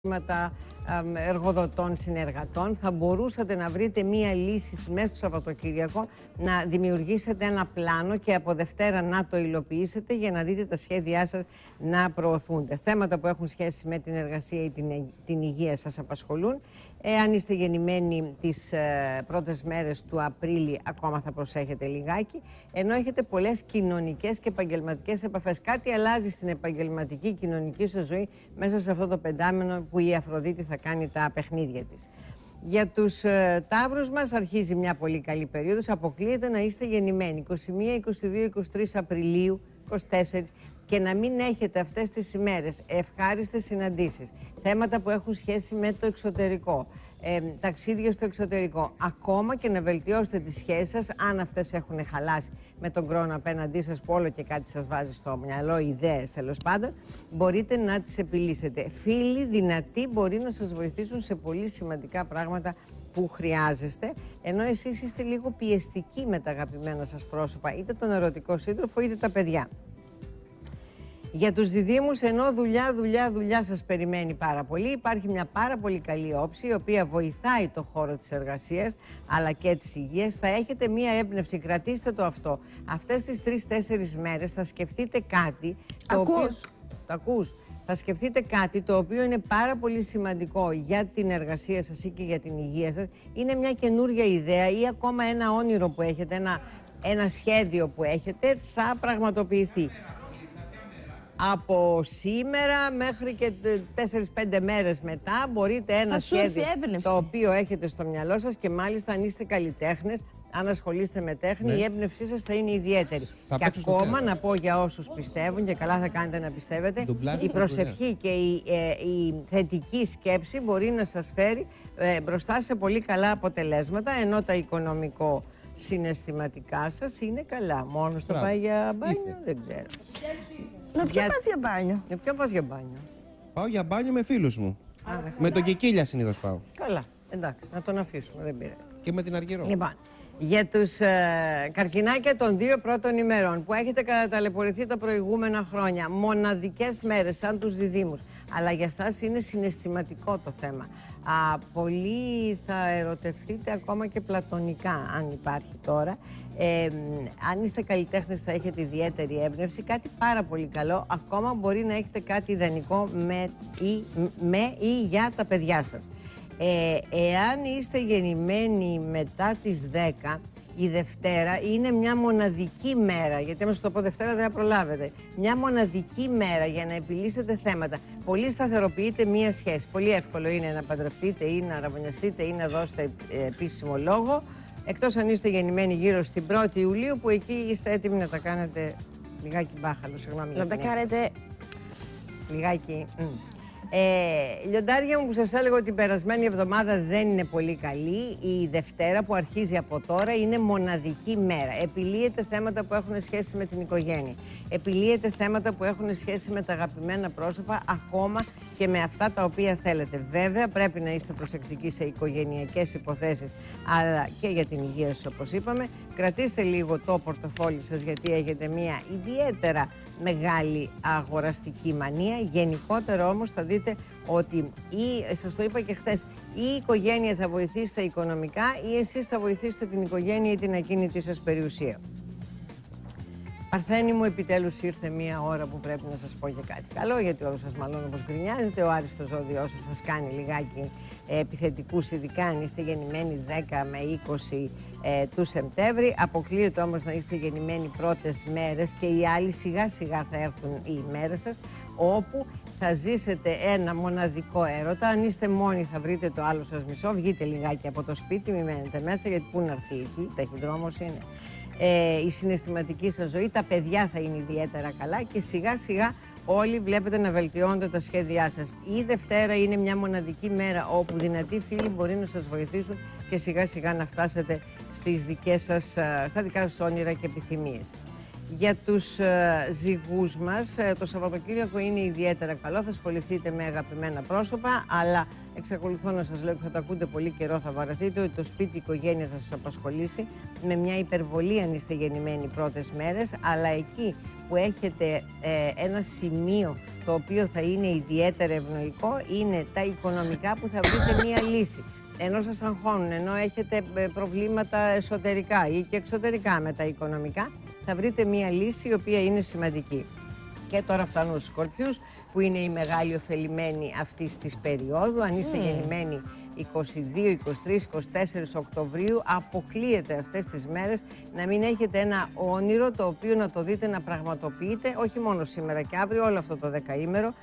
συστήματα εργοδοτών, συνεργατών. Θα μπορούσατε να βρείτε μία λύση μέσα στο Σαββατοκύριακο, να δημιουργήσετε ένα πλάνο και από Δευτέρα να το υλοποιήσετε για να δείτε τα σχέδιά σας να προωθούνται. Θέματα που έχουν σχέση με την εργασία ή την, την υγεία σας απασχολούν. Εάν είστε γεννημένοι τις ε, πρώτες μέρες του Απρίλη, ακόμα θα προσέχετε λιγάκι, ενώ έχετε πολλές κοινωνικές και επαγγελματικές επαφές. Κάτι αλλάζει στην επαγγελματική κοινωνική σας ζωή μέσα σε αυτό το πεντάμενο που η Αφροδίτη θα κάνει τα παιχνίδια της. Για τους ε, Ταύρους μας αρχίζει μια πολύ καλή περίοδος. Αποκλείεται να είστε γεννημένοι 21, 22, 23 Απριλίου, 24 και να μην έχετε αυτές τις ημέρες ευχάριστες συναντήσεις, θέματα που έχουν σχέση με το εξωτερικό, ε, ταξίδια στο εξωτερικό, ακόμα και να βελτιώσετε τις σχέσεις σας, αν αυτές έχουν χαλάσει με τον χρόνο απέναντί σας που όλο και κάτι σας βάζει στο μυαλό, ιδέες τέλος πάντων, μπορείτε να τις επιλύσετε. Φίλοι δυνατοί μπορεί να σας βοηθήσουν σε πολύ σημαντικά πράγματα που χρειάζεστε, ενώ εσείς είστε λίγο πιεστικοί με τα αγαπημένα σας πρόσωπα, είτε τον ερωτικό σύντροφο είτε τα παιδιά. Για τους διδήμους, ενώ δουλειά, δουλειά, δουλειά σας περιμένει πάρα πολύ, υπάρχει μια πάρα πολύ καλή όψη, η οποία βοηθάει το χώρο της εργασίας, αλλά και της υγείας. Θα έχετε μια έμπνευση, κρατήστε το αυτό. Αυτές τις τρεις-τέσσερις μέρες θα σκεφτείτε κάτι... Το οποίο... Το ακούς. Θα σκεφτείτε κάτι το οποίο είναι πάρα πολύ σημαντικό για την εργασία σας ή και για την υγεία σας. Είναι μια καινούρια ιδέα ή ακόμα ένα όνειρο που έχετε, ένα, ένα σχέδιο που έχετε, θα πραγματοποιηθεί από σήμερα μέχρι και 4-5 μέρες μετά μπορείτε ένα σχέδιο το οποίο έχετε στο μυαλό σας και μάλιστα αν είστε καλλιτέχνες, αν ασχολείστε με τέχνη, ναι. η έμπνευσή σας θα είναι ιδιαίτερη. και ακόμα να πω για όσους πιστεύουν και καλά θα κάνετε να πιστεύετε, η προσευχή και η, ε, η θετική σκέψη μπορεί να σας φέρει ε, μπροστά σε πολύ καλά αποτελέσματα, ενώ τα οικονομικό συναισθηματικά σας είναι καλά. Μόνος στο πάει για μπάνιο, δεν ξέρω. Με ποιον για... πας για μπάνιο; Με ποιον πας για μπάνιο; Πάω για μπάνιο με φίλους μου. με τον Κικίλια συνήθως πάω. Καλά. Εντάξει, να τον αφήσουμε, δεν πειράζει. Και με την Αργυρό. Λοιπόν, για τους ε, καρκινάκια των δύο πρώτων ημερών που έχετε καταταλαιπωρηθεί τα προηγούμενα χρόνια, μοναδικές μέρες σαν τους διδήμους, αλλά για σας είναι συναισθηματικό το θέμα. Α, πολλοί θα ερωτευτείτε ακόμα και πλατωνικά, αν υπάρχει τώρα. Ε, αν είστε καλλιτέχνες θα έχετε ιδιαίτερη έμπνευση. Κάτι πάρα πολύ καλό. Ακόμα μπορεί να έχετε κάτι ιδανικό με ή, με ή για τα παιδιά σας. Ε, εάν είστε γεννημένοι μετά τις 10, η Δευτέρα είναι μια μοναδική μέρα, γιατί άμα το πω Δευτέρα δεν θα προλάβετε. Μια μοναδική μέρα για να επιλύσετε θέματα. Πολύ σταθεροποιείτε μία σχέση. Πολύ εύκολο είναι να παντρευτείτε ή να ραβωνιαστείτε ή να δώσετε ε, επίσημο λόγο. Εκτός αν είστε γεννημένοι γύρω στην 1η Ιουλίου, που εκεί είστε έτοιμοι να τα κάνετε λιγάκι μπάχαλο. Συγγνώμη. Να τα κάνετε λιγάκι. Ε, λιοντάρια μου που σας έλεγα ότι την περασμένη εβδομάδα δεν είναι πολύ καλή, η Δευτέρα που αρχίζει από τώρα είναι μοναδική μέρα. Επιλύεται θέματα που έχουν σχέση με την οικογένεια. Επιλύεται θέματα που έχουν σχέση με τα αγαπημένα πρόσωπα, ακόμα και με αυτά τα οποία θέλετε. Βέβαια πρέπει να είστε προσεκτικοί σε οικογενειακές υποθέσεις, αλλά και για την υγεία σας όπως είπαμε. Κρατήστε λίγο το πορτοφόλι σας γιατί έχετε μια ιδιαίτερα μεγάλη αγοραστική μανία. Γενικότερα όμως θα δείτε ότι, ή, σας το είπα και χθες, η οικογένεια θα βοηθήσετε οικονομικά ή εσείς θα βοηθήσετε την οικογένεια ή την ακίνητη σας περιουσία. Παρθένη μου, επιτέλους ήρθε μία ώρα που πρέπει να σας πω και κάτι καλό, γιατί όλο σας μάλλον όπως γκρινιάζετε, ο Άριστος ζώδιός σας σας κάνει λιγάκι ε, επιθετικούς, ειδικά αν είστε γεννημένοι 10 με 20 ε, του Σεπτέμβρη. Αποκλείεται όμως να είστε γεννημένοι πρώτες μέρες και οι άλλοι σιγά σιγά θα έρθουν οι μέρες σας, όπου θα ζήσετε ένα μοναδικό έρωτα. Αν είστε μόνοι θα βρείτε το άλλο σας μισό, βγείτε λιγάκι από το σπίτι, μην μένετε μέσα, γιατί πού να έρθει εκεί, ταχυδρόμος είναι ε, η συναισθηματική σας ζωή, τα παιδιά θα είναι ιδιαίτερα καλά και σιγά σιγά όλοι βλέπετε να βελτιώνετε τα σχέδιά σας. Η Δευτέρα είναι μια μοναδική μέρα όπου δυνατοί φίλοι μπορεί να σας βοηθήσουν και σιγά σιγά να φτάσετε στις δικές σας, στα δικά σας όνειρα και επιθυμίες. Για τους ε, ζυγούς μας, ε, το Σαββατοκύριακο είναι ιδιαίτερα καλό. Θα ασχοληθείτε με αγαπημένα πρόσωπα, αλλά εξακολουθώ να σας λέω και θα το ακούτε πολύ καιρό, θα βαρεθείτε ότι το σπίτι, η οικογένεια θα σας απασχολήσει με μια υπερβολή αν είστε γεννημένοι πρώτες μέρες, αλλά εκεί που έχετε ε, ένα σημείο το οποίο θα είναι ιδιαίτερα ευνοϊκό είναι τα οικονομικά που θα βρείτε μία λύση. Ενώ σας αγχώνουν, ενώ έχετε ε, προβλήματα εσωτερικά ή και εξωτερικά με τα οικονομικά, θα βρείτε μία λύση η οποία είναι σημαντική. Και τώρα φτάνουν στους σκορπιούς που είναι οι μεγάλοι ωφελημένοι αυτής της περίοδου. Αν είστε γεννημένοι 22, 23, 24 Οκτωβρίου, αποκλείεται αυτές τις μέρες να μην έχετε ένα όνειρο το οποίο να το δείτε να πραγματοποιείτε όχι μόνο σήμερα και αύριο, όλο αυτό το δεκαήμερο,